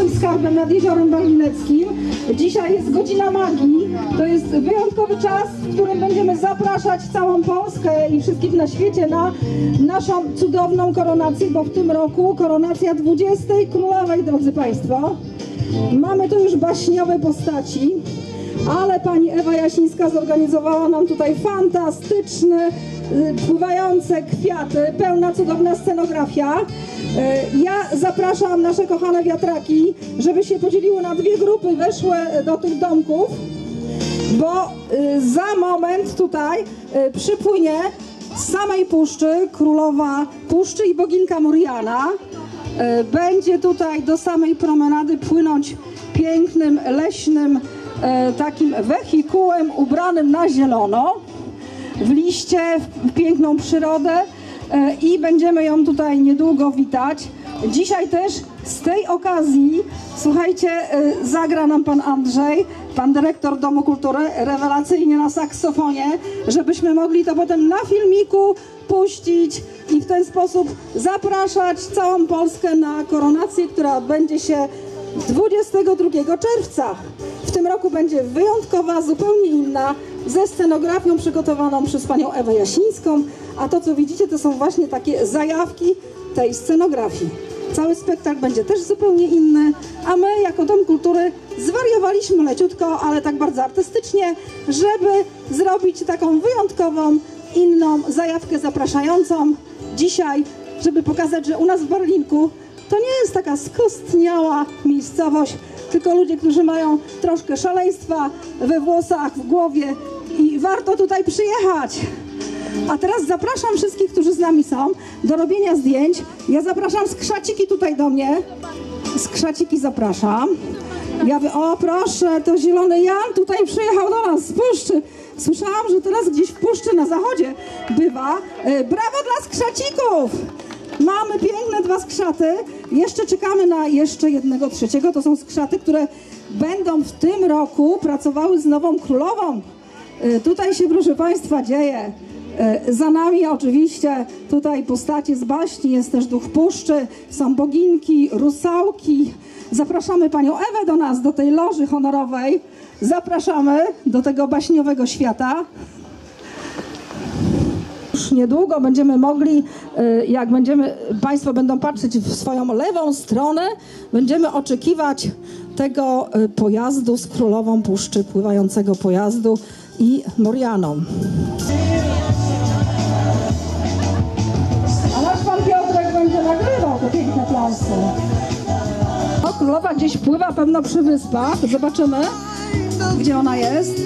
naszym skarbem nad Jeziorem Barlineckim. Dzisiaj jest godzina magii. To jest wyjątkowy czas, w którym będziemy zapraszać całą Polskę i wszystkich na świecie na naszą cudowną koronację, bo w tym roku koronacja 20 Królowej, drodzy Państwo. Mamy tu już baśniowe postaci, ale pani Ewa Jasińska zorganizowała nam tutaj fantastyczne, y, pływające kwiaty, pełna cudowna scenografia. Y, Ja zapraszam nasze kochane wiatraki, żeby się podzieliły na dwie grupy, weszły do tych domków, bo y, za moment tutaj y, przypłynie z samej puszczy królowa puszczy i boginka Muriana. Y, Będzie tutaj do samej promenady płynąć pięknym, leśnym takim wehikułem ubranym na zielono w liście, w piękną przyrodę e, i będziemy ją tutaj niedługo witać. Dzisiaj też z tej okazji, słuchajcie, e, zagra nam pan Andrzej, pan dyrektor Domu Kultury, rewelacyjnie na saksofonie, żebyśmy mogli to potem na filmiku puścić i w ten sposób zapraszać całą Polskę na koronację, która odbędzie się 22 czerwca. W tym roku będzie wyjątkowa, zupełnie inna, ze scenografią przygotowaną przez panią Ewę Jasińską, a to co widzicie to są właśnie takie zajawki tej scenografii. Cały spektakl będzie też zupełnie inny, a my jako Dom Kultury zwariowaliśmy leciutko, ale tak bardzo artystycznie, żeby zrobić taką wyjątkową, inną zajawkę zapraszającą dzisiaj, żeby pokazać, że u nas w Barlinku to nie jest taka skostniała miejscowość, tylko ludzie, którzy mają troszkę szaleństwa we włosach, w głowie i warto tutaj przyjechać. A teraz zapraszam wszystkich, którzy z nami są, do robienia zdjęć. Ja zapraszam skrzaciki tutaj do mnie. Skrzaciki zapraszam. Ja wy... O proszę, to Zielony Jan tutaj przyjechał do nas z puszczy. Słyszałam, że teraz gdzieś w puszczy na zachodzie bywa. E, Brawo dla skrzacików! Mamy piękne dwa skrzaty. Jeszcze czekamy na jeszcze jednego trzeciego. To są skrzaty, które będą w tym roku pracowały z nową królową. E, Tutaj się, proszę Państwa, dzieje. E, Za nami oczywiście tutaj postacie z baśni, jest też duch puszczy, są boginki, rusałki. Zapraszamy panią Ewę do nas, do tej loży honorowej. Zapraszamy do tego baśniowego świata. Już niedługo będziemy mogli, y, jak będziemy, Państwo będą patrzeć w swoją lewą stronę, będziemy oczekiwać tego y, pojazdu z królową puszczy, pływającego pojazdu i Morianą. A nasz pan Piotrek będzie nagrywał te piękne plansy. O, królowa gdzieś pływa pewno przy wyspach. Zobaczymy, gdzie ona jest.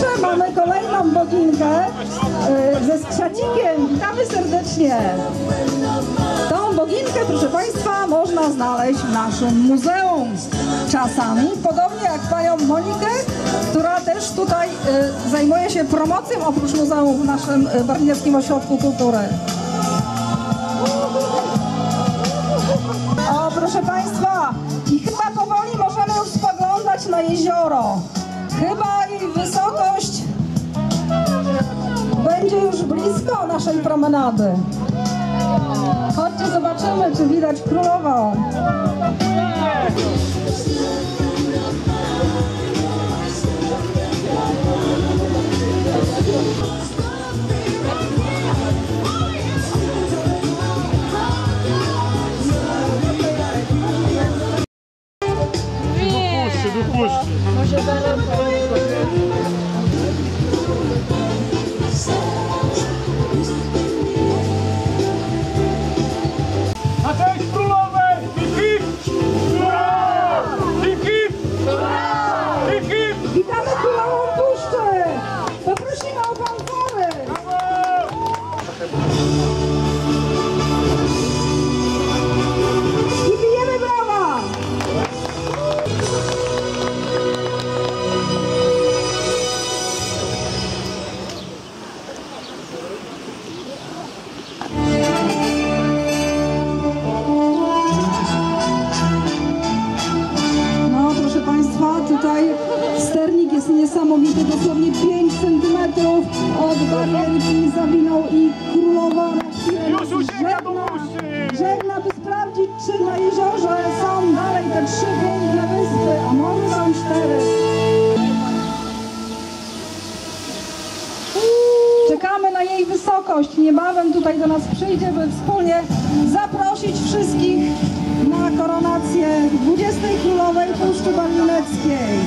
Proszę, mamy kolejną boginkę y, ze skrzacikiem. Witamy serdecznie. Tą boginkę, proszę Państwa, można znaleźć w naszym muzeum czasami. Podobnie jak panią Monikę, która też tutaj y, zajmuje się promocją oprócz muzeum w naszym y, Barlineckim Ośrodku Kultury. O, proszę Państwa, i chyba powoli możemy już spoglądać na jezioro. Chyba jej blisko naszej promenady. Chodźcie, zobaczymy, czy widać królową. Puszczy. Na niesamowity, dosłownie 5 cm od barierki zawinął i królowa na chwilę żegna, żegna, by sprawdzić, czy na jeziorze są dalej te trzy piękne wyspy, a może są cztery. Czekamy na jej wysokość. Niebawem tutaj do nas przyjdzie, by wspólnie zaprosić wszystkich na koronację 20 Królowej Puszczy Barlineckiej.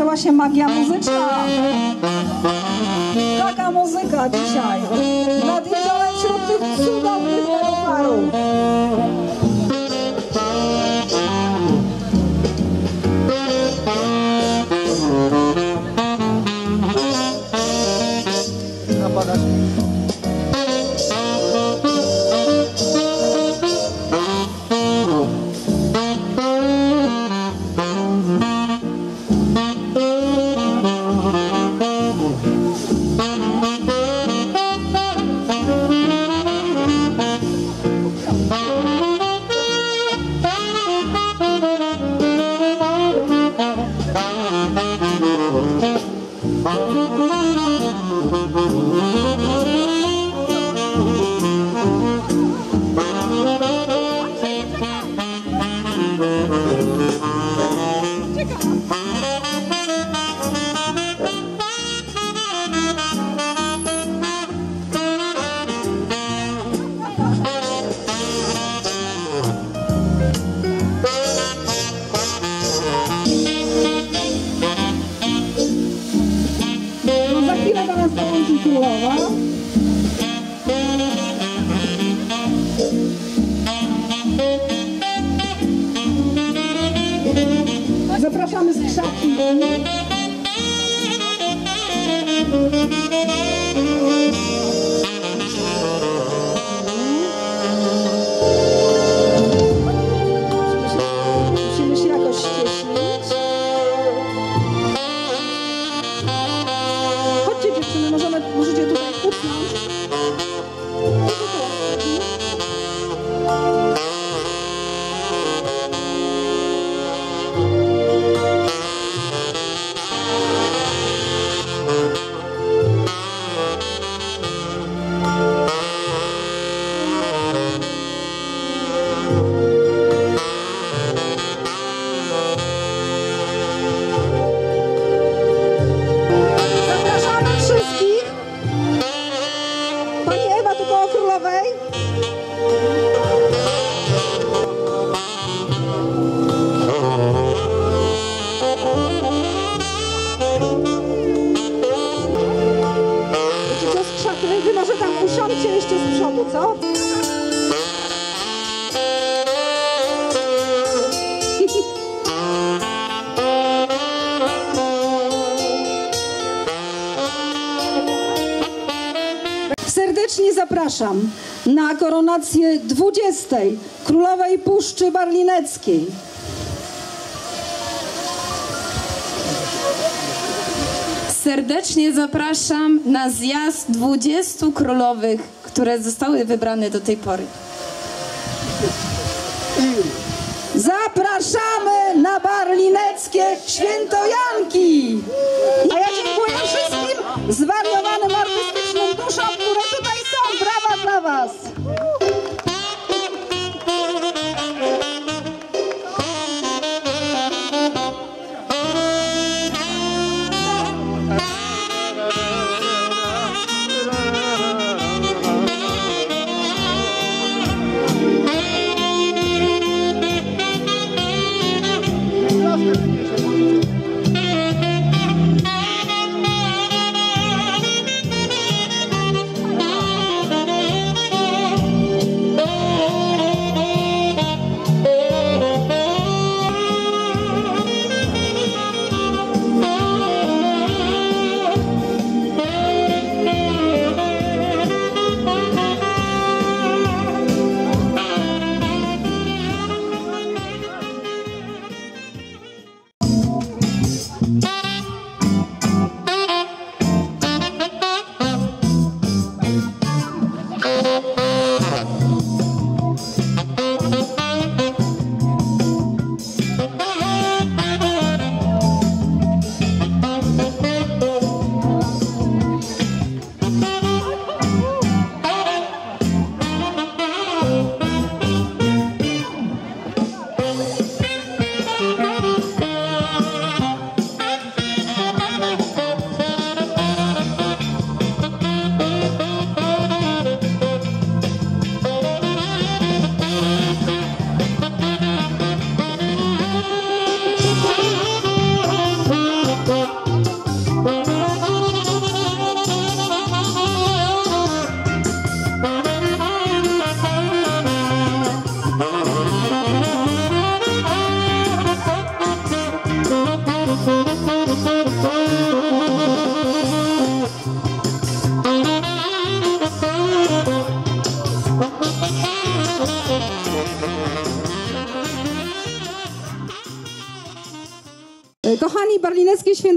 Zaczęła się magia muzyczna. Taka muzyka dzisiaj. Nad jeziorem wśród tych cudownych neroparów. No Zapraszamy z krzaki. Serdecznie zapraszam na koronację 20. Królowej Puszczy Barlineckiej. Serdecznie zapraszam na zjazd 20 królowych, które zostały wybrane do tej pory. Zapraszamy na barlineckie świętojanki! A ja dziękuję wszystkim zwariowanym artystycznym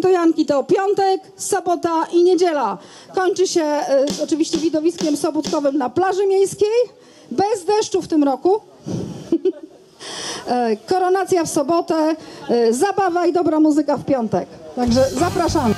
świętojanki to piątek, sobota i niedziela. Kończy się e, oczywiście widowiskiem sobótkowym na plaży miejskiej, bez deszczu w tym roku. E, Koronacja w sobotę, e, zabawa i dobra muzyka w piątek. Także zapraszamy.